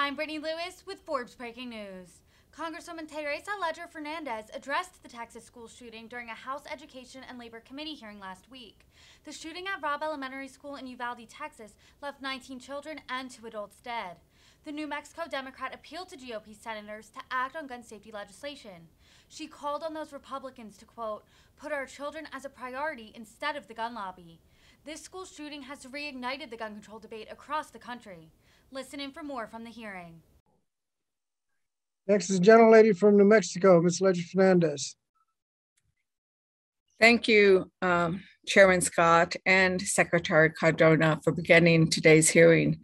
I'm Brittany Lewis with Forbes Breaking News. Congresswoman Teresa Leger Fernandez addressed the Texas school shooting during a House Education and Labor Committee hearing last week. The shooting at Robb Elementary School in Uvalde, Texas, left 19 children and two adults dead. The New Mexico Democrat appealed to GOP senators to act on gun safety legislation. She called on those Republicans to, quote, put our children as a priority instead of the gun lobby. This school shooting has reignited the gun control debate across the country. Listen in for more from the hearing. Next is a Gentlelady from New Mexico, Ms. Leger Fernandez. Thank you, um, Chairman Scott and Secretary Cardona for beginning today's hearing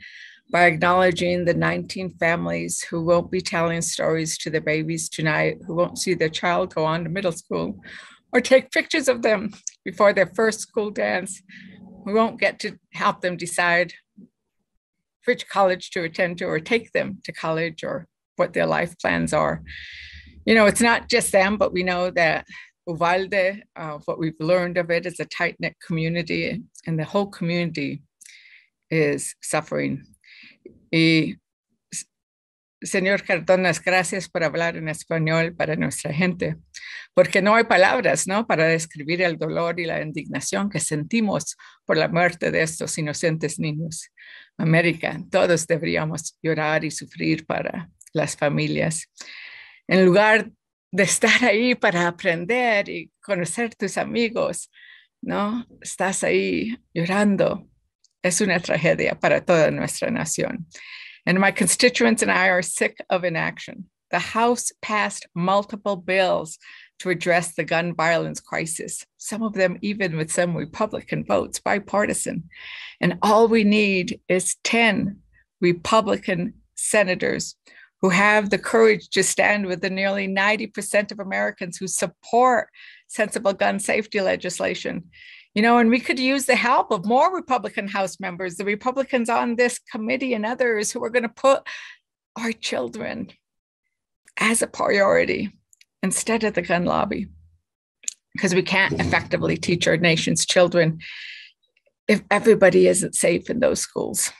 by acknowledging the 19 families who won't be telling stories to their babies tonight, who won't see their child go on to middle school or take pictures of them before their first school dance. We won't get to help them decide which college to attend to or take them to college or what their life plans are. You know, it's not just them, but we know that Uvalde, uh, what we've learned of it is a tight knit community, and the whole community is suffering. Señor Cardonas, gracias por hablar en español para nuestra gente, porque no hay palabras, ¿no? Para describir el dolor y la indignación que sentimos por la muerte de estos inocentes niños. América, todos deberíamos llorar y sufrir para las familias. En lugar de estar ahí para aprender y conocer tus amigos, ¿no? Estás ahí llorando. Es una tragedia para toda nuestra nación. And my constituents and I are sick of inaction. The House passed multiple bills to address the gun violence crisis, some of them even with some Republican votes, bipartisan. And all we need is 10 Republican senators who have the courage to stand with the nearly 90% of Americans who support sensible gun safety legislation. You know, and we could use the help of more Republican House members, the Republicans on this committee, and others who are going to put our children as a priority instead of the gun lobby. Because we can't effectively teach our nation's children if everybody isn't safe in those schools.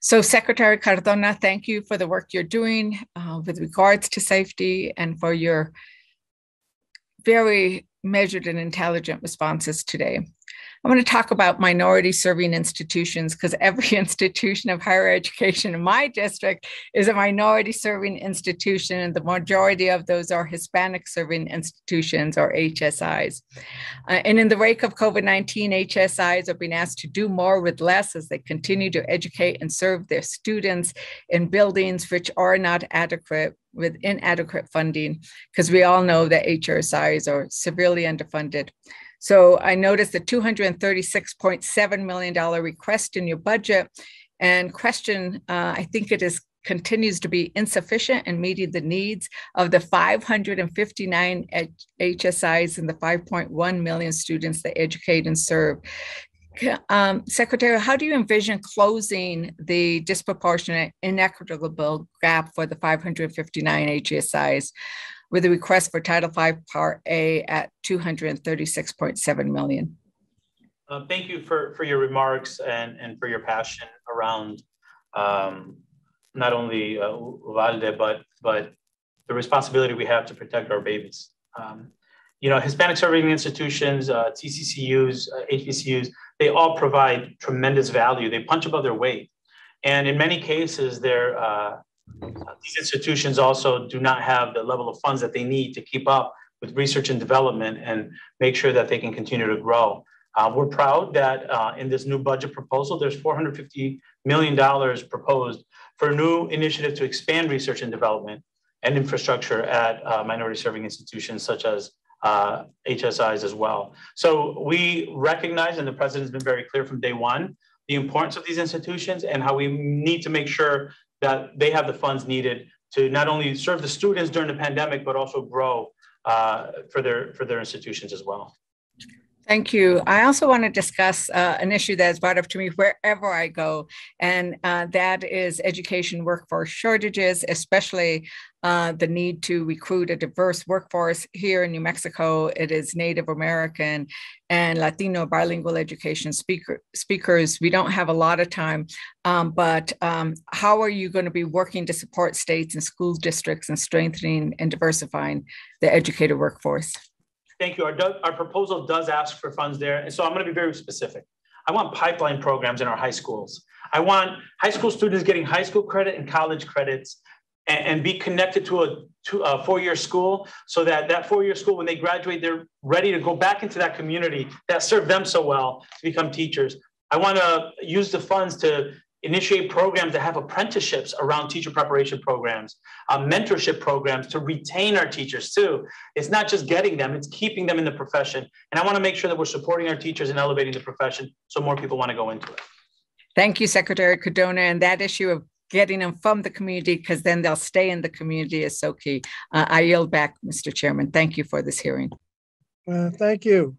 So, Secretary Cardona, thank you for the work you're doing uh, with regards to safety and for your very measured and intelligent responses today. I want to talk about minority serving institutions because every institution of higher education in my district is a minority serving institution, and the majority of those are Hispanic serving institutions or HSIs. Uh, and in the wake of COVID 19, HSIs are being asked to do more with less as they continue to educate and serve their students in buildings which are not adequate with inadequate funding, because we all know that HSIs are severely underfunded. So I noticed the $236.7 million request in your budget and question, uh, I think it is continues to be insufficient in meeting the needs of the 559 HSIs and the 5.1 million students they educate and serve. Um, Secretary, how do you envision closing the disproportionate inequitable gap for the 559 HSIs? with a request for Title V Part A at 236.7 million. Uh, thank you for, for your remarks and, and for your passion around um, not only uh, Uvalde, but, but the responsibility we have to protect our babies. Um, you know, Hispanic serving institutions, uh, TCCUs, uh, HBCUs, they all provide tremendous value. They punch above their weight. And in many cases, they're, uh, these institutions also do not have the level of funds that they need to keep up with research and development and make sure that they can continue to grow. Uh, we're proud that uh, in this new budget proposal, there's $450 million proposed for a new initiative to expand research and development and infrastructure at uh, minority serving institutions such as HSIs uh, as well. So we recognize, and the president has been very clear from day one, the importance of these institutions and how we need to make sure that they have the funds needed to not only serve the students during the pandemic, but also grow uh, for their for their institutions as well. Thank you. I also want to discuss uh, an issue that is brought up to me wherever I go, and uh, that is education workforce shortages, especially uh, the need to recruit a diverse workforce here in New Mexico. It is Native American and Latino bilingual education speaker, speakers. We don't have a lot of time, um, but um, how are you going to be working to support states and school districts in strengthening and diversifying the educator workforce? Thank you. Our, our proposal does ask for funds there. And so I'm going to be very specific. I want pipeline programs in our high schools. I want high school students getting high school credit and college credits and, and be connected to a, to a four-year school so that that four-year school, when they graduate, they're ready to go back into that community that served them so well to become teachers. I want to use the funds to initiate programs that have apprenticeships around teacher preparation programs, uh, mentorship programs to retain our teachers too. It's not just getting them, it's keeping them in the profession. And I want to make sure that we're supporting our teachers and elevating the profession so more people want to go into it. Thank you, Secretary Cardona. And that issue of getting them from the community, because then they'll stay in the community is so key. Uh, I yield back, Mr. Chairman. Thank you for this hearing. Uh, thank you.